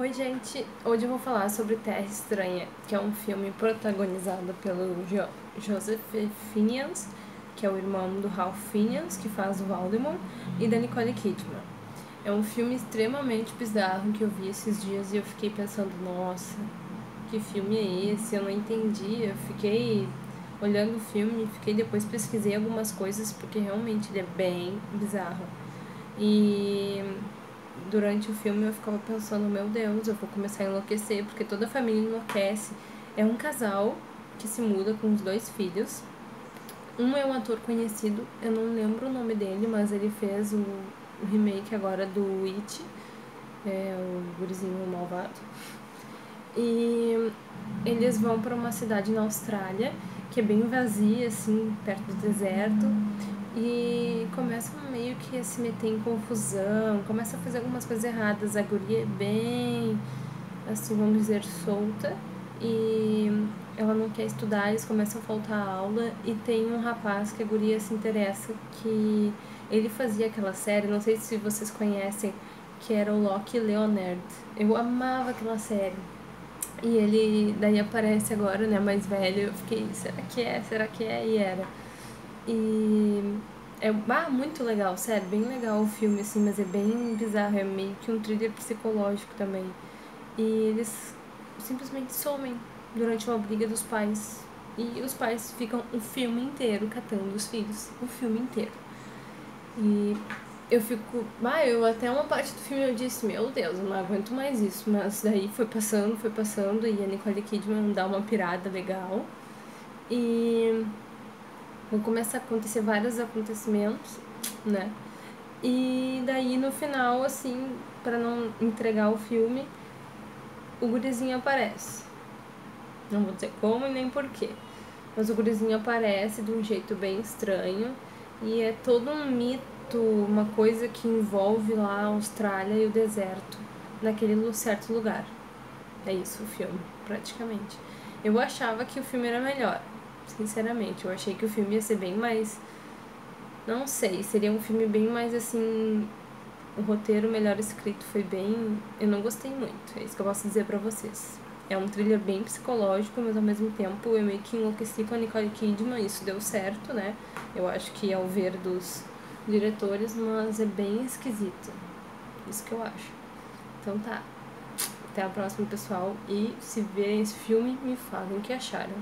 Oi, gente! Hoje eu vou falar sobre Terra Estranha, que é um filme protagonizado pelo jo Joseph Fiennes, que é o irmão do Ralph Fiennes, que faz o Voldemort, e da Nicole Kidman. É um filme extremamente bizarro que eu vi esses dias e eu fiquei pensando, nossa, que filme é esse? Eu não entendi. Eu fiquei olhando o filme, fiquei depois pesquisei algumas coisas porque realmente ele é bem bizarro. E durante o filme eu ficava pensando, meu Deus, eu vou começar a enlouquecer, porque toda a família enlouquece. É um casal que se muda com os dois filhos. Um é um ator conhecido, eu não lembro o nome dele, mas ele fez o, remake agora do It, é o gurizinho malvado. E eles vão para uma cidade na Austrália, que é bem vazia, assim, perto do deserto e começa meio que a se meter em confusão, começa a fazer algumas coisas erradas. A guria é bem, assim, vamos dizer, solta e ela não quer estudar, eles começam a faltar aula e tem um rapaz que a guria se interessa que ele fazia aquela série, não sei se vocês conhecem, que era o Loki Leonard. Eu amava aquela série. E ele daí aparece agora, né, mais velho. Eu fiquei, será que é? Será que é? E era. E é ah, muito legal, sério, bem legal o filme, assim, mas é bem bizarro, é meio que um thriller psicológico também. E eles simplesmente somem durante uma briga dos pais. E os pais ficam o filme inteiro catando os filhos, o filme inteiro. E eu fico. Ah, eu até uma parte do filme eu disse, meu Deus, eu não aguento mais isso. Mas daí foi passando, foi passando, e a Nicole Kidman dá uma pirada legal. E vão começar a acontecer vários acontecimentos, né? E daí no final, assim, para não entregar o filme, o gurizinho aparece. Não vou dizer como e nem porquê. Mas o gurizinho aparece de um jeito bem estranho. E é todo um mito, uma coisa que envolve lá a Austrália e o deserto, naquele certo lugar. É isso o filme, praticamente. Eu achava que o filme era melhor. Sinceramente, eu achei que o filme ia ser bem mais. Não sei, seria um filme bem mais assim. O roteiro melhor escrito foi bem. Eu não gostei muito, é isso que eu posso dizer pra vocês. É um thriller bem psicológico, mas ao mesmo tempo eu meio que enlouqueci com a Nicole Kidman, isso deu certo, né? Eu acho que ao ver dos diretores, mas é bem esquisito. Isso que eu acho. Então tá. Até a próxima, pessoal. E se verem esse filme, me falem o que acharam.